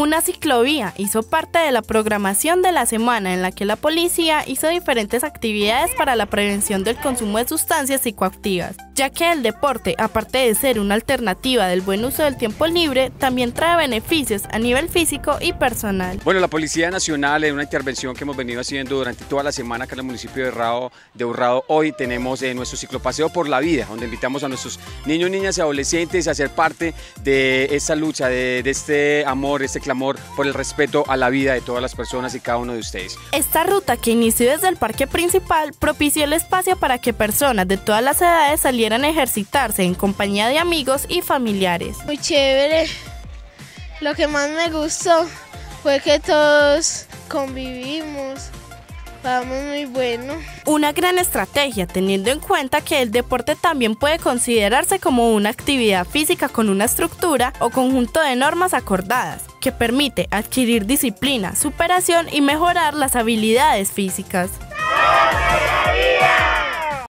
Una ciclovía. Hizo parte de la programación de la semana en la que la policía hizo diferentes actividades para la prevención del consumo de sustancias psicoactivas, ya que el deporte, aparte de ser una alternativa del buen uso del tiempo libre, también trae beneficios a nivel físico y personal. Bueno, la Policía Nacional en una intervención que hemos venido haciendo durante toda la semana acá en el municipio de Urrado, de Urrado hoy tenemos eh, nuestro ciclopaseo por la vida, donde invitamos a nuestros niños, niñas y adolescentes a ser parte de esta lucha, de, de este amor, este clamor por el respeto a la vida de todas las personas y cada uno de ustedes. Esta ruta que inició desde el parque principal propició el espacio para que personas de todas las edades salieran a ejercitarse en compañía de amigos y familiares. Muy chévere. Lo que más me gustó fue que todos convivimos. Vamos muy bueno. Una gran estrategia teniendo en cuenta que el deporte también puede considerarse como una actividad física con una estructura o conjunto de normas acordadas que permite adquirir disciplina, superación y mejorar las habilidades físicas.